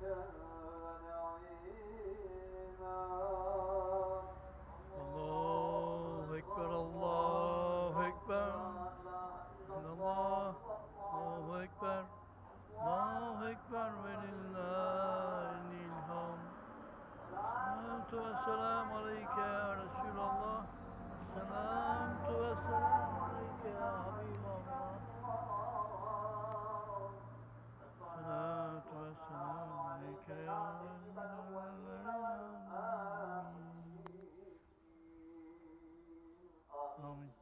Allahu Ekber, Allahu Ekber. Allah, Allahu Ekber. Allahu Ekber ve lillahi'l hamd. Salatu ve darling.